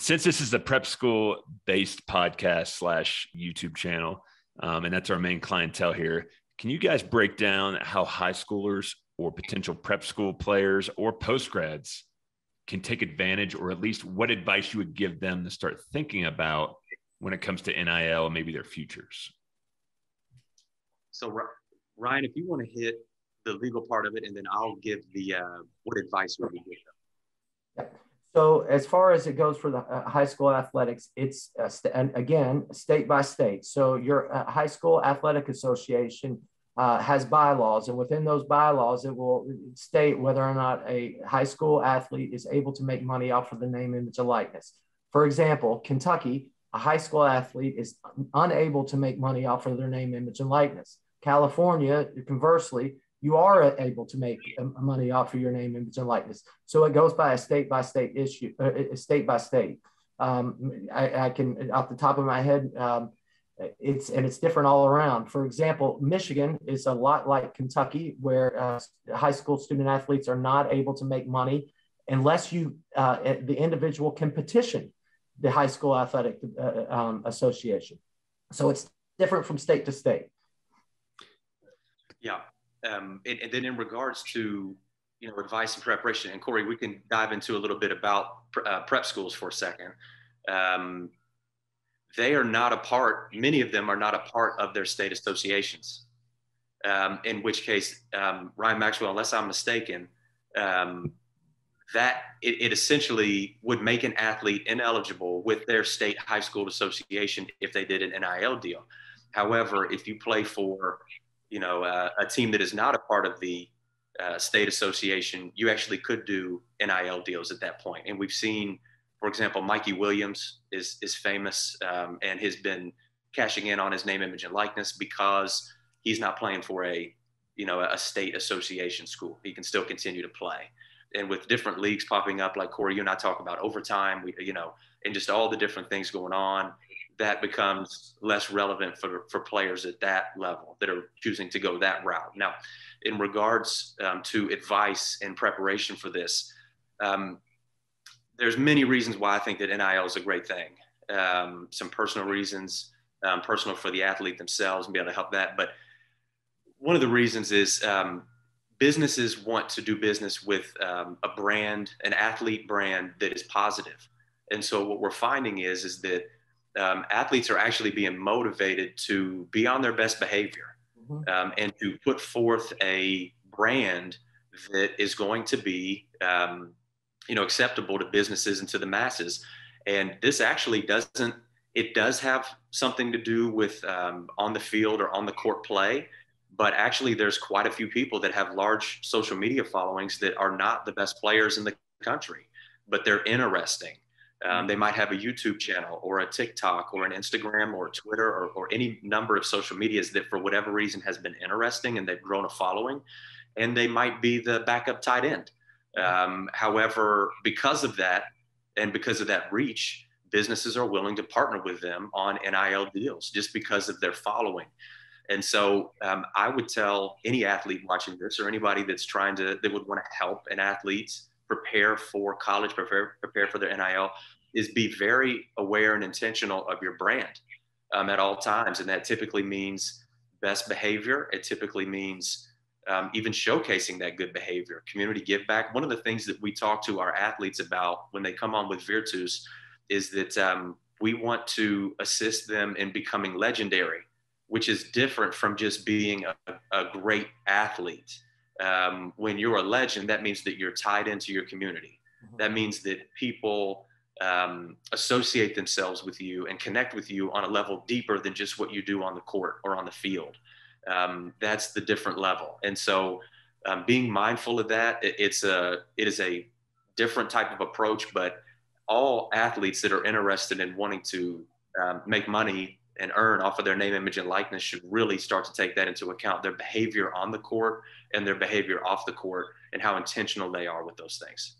since this is a prep school based podcast slash YouTube channel, um, and that's our main clientele here, can you guys break down how high schoolers or potential prep school players or post grads can take advantage, or at least what advice you would give them to start thinking about when it comes to NIL and maybe their futures? So, Ryan, if you want to hit the legal part of it, and then I'll give the uh, what advice would we give them. So as far as it goes for the uh, high school athletics, it's uh, st- again state by state. So your uh, high school athletic association uh, has bylaws, and within those bylaws, it will state whether or not a high school athlete is able to make money off of the name, image, and likeness. For example, Kentucky, a high school athlete is unable to make money off of their name, image, and likeness. California, conversely, you are able to make money off of your name, image, and likeness. So it goes by a state by state issue, uh, state by state. Um, I, I, can, off the top of my head, um, it's and it's different all around. For example, Michigan is a lot like Kentucky, where uh, high school student athletes are not able to make money unless you uh, the individual can petition the high school athletic uh, um, association. So it's different from state to state. Yeah, um, and, and, then in regards to you know advice and preparation, and Cory, we can dive into a little bit about uh, prep schools for a second. Um, they are not a part. Many of them are not a part of their state associations. Um, in which case, um, Ryan Maxwell, unless I'm mistaken, um, that it, it, essentially would make an athlete ineligible with their state high school association if they did an NIL deal. However, if you play for you know, uh, a team that is not a part of the uh, state association, you actually could do NIL deals at that point. And we've seen, for example, Mikey Williams is is famous um, and has been cashing in on his name, image, and likeness because he's not playing for a you know a state association school. He can still continue to play. And with different leagues popping up, like Cory, you and I talk about overtime, we, you know, and just all the different things going on, that becomes less relevant for, for players at that level that are choosing to go that route. Now, in regards um, to advice and preparation for this, um, there's many reasons why I think that NIL is a great thing. Um, some personal reasons, um, personal for the athlete themselves and be able to help that. But one of the reasons is um, businesses want to do business with um, a brand, an athlete brand that is positive. And so what we're finding is, is that um, athletes are actually being motivated to be on their best behavior mm-hmm. um, and to put forth a brand that is going to be um, you know acceptable to businesses and to the masses and this actually doesn't it does have something to do with um, on the field or on the court play but actually there's quite a few people that have large social media followings that are not the best players in the country but they're interesting um, they might have a YouTube channel or a TikTok or an Instagram or Twitter or, or any number of social medias that, for whatever reason, has been interesting and they've grown a following. And they might be the backup tight end. Um, however, because of that and because of that reach, businesses are willing to partner with them on NIL deals just because of their following. And so um, I would tell any athlete watching this or anybody that's trying to, that would want to help an athlete prepare for college, prepare prepare for their NIL, is be very aware and intentional of your brand um, at all times, and that typically means best behavior. It typically means um, even showcasing that good behavior, community give back. One of the things that we talk to our athletes about when they come on with Virtus is that um, we want to assist them in becoming legendary, which is different from just being a, a great athlete um, when you're a legend, that means that you're tied into your community. Mm-hmm. That means that people um, associate themselves with you and connect with you on a level deeper than just what you do on the court or on the field. Um, that's the different level. And so, um, being mindful of that, it, it's a it is a different type of approach. But all athletes that are interested in wanting to um, make money and earn off of their name, image, and likeness should really start to take that into account their behavior on the court and their behavior off the court and how intentional they are with those things.